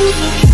Thank you.